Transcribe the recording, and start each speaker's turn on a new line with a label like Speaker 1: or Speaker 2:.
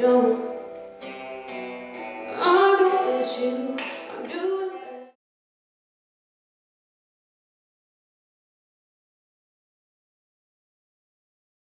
Speaker 1: 就